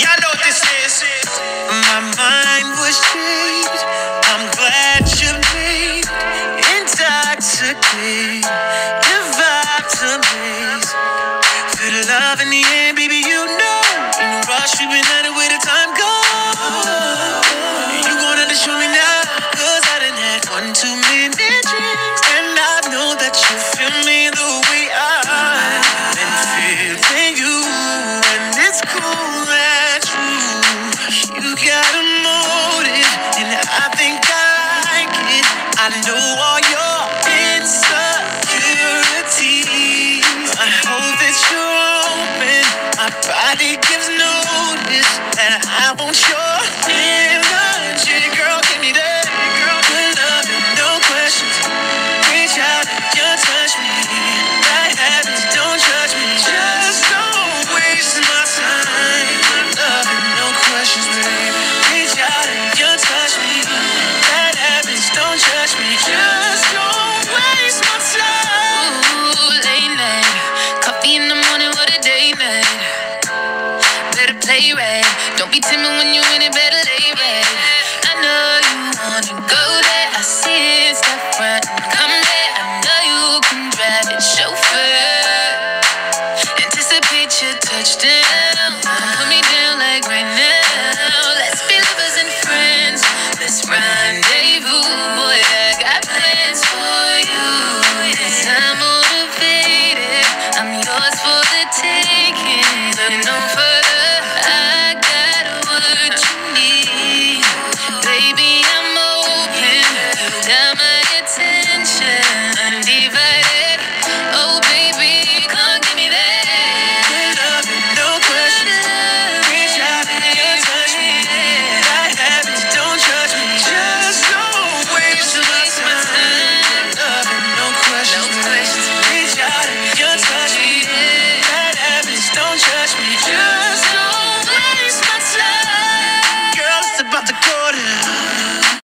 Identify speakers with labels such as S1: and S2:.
S1: Y'all know what this is. My mind was changed. I'm glad you made intoxicated. Your vibes amazing. Feel the love in the end, baby. You know, in a rush we've been. Nobody gives notice that I want your name.
S2: Don't be timid when you in it, better lay back. I know you wanna go there. I see it's step right come there. I know you can drive it, chauffeur.